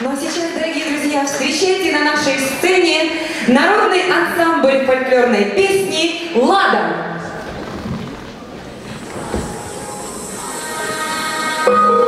Ну а сейчас, дорогие друзья, встречайте на нашей сцене народный ансамбль фольклорной песни «Лада». Thank you.